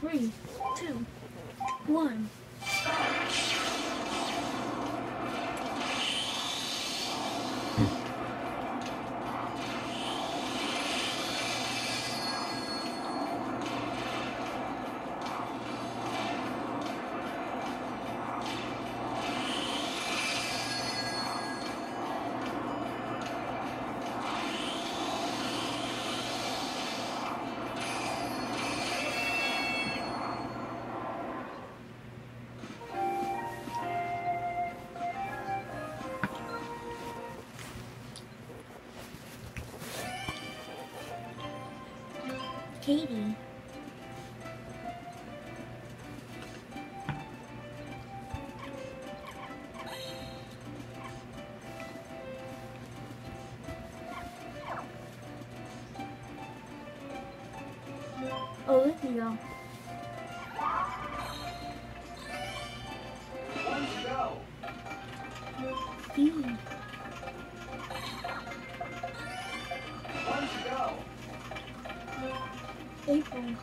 three, two, one. Katie. Oh, One to go. Go. April.